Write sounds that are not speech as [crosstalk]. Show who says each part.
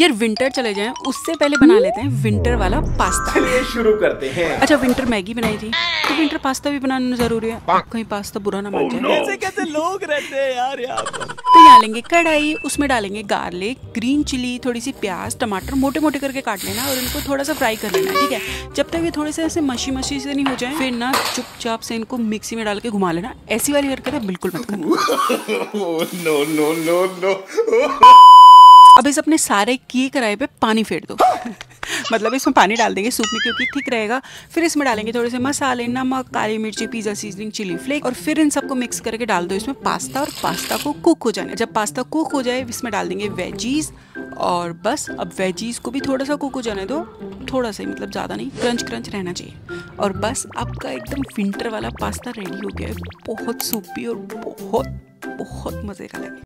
Speaker 1: यार विंटर चले जाएँ उससे पहले बना लेते हैं विंटर वाला पास्ता
Speaker 2: चलिए [laughs] शुरू करते हैं।
Speaker 1: अच्छा विंटर मैगी बनाई थी। तो विंटर पास्ता भी बनाना ज़रूरी है। कहीं पास्ता बुरा ना बन जाए।
Speaker 2: कैसे कैसे लोग रहते हैं यार यहाँ पर
Speaker 1: तो यहाँ लेंगे कढ़ाई उसमें डालेंगे गार्लिक ग्रीन चिली थोड़ी सी प्याज टमाटर मोटे मोटे करके काट लेना और इनको थोड़ा सा फ्राई कर लेना ठीक है? जब तक ये थोड़े से ऐसे मशी मशी से नहीं हो जाए फिर ना चुपचाप से इनको मिक्सी में डाल के घुमा लेना। ऐसी वाली हरकत है बिल्कुल मत करना।
Speaker 2: नो नो नो नो
Speaker 1: इस अपने सारे किए कराए पे पानी फेर दो। [laughs] मतलब इसमें पानी डाल देंगे सूप में क्योंकि ठीक रहेगा। फिर इसमें डालेंगे थोड़े से मसाले, नमक, काली मिर्ची पिज़्ज़ा सीजनिंग चिली फ्लेक और फिर इन सबको मिक्स करके डाल दो। इसमें पास्ता और पास्ता को कुक हो जाने जब पास्ता कुक हो जाए, इसमें डाल देंगे वेजीज और बस अब वेजीज को भी थोड़ा सा कुक हो जाने दो। थोड़ा सा ही मतलब ज़्यादा नहीं क्रंच क्रंच रहना चाहिए। और बस आपका एकदम विंटर वाला पास्ता रेडी हो गया है। बहुत सूपी और बहुत बहुत मज़े का लगे।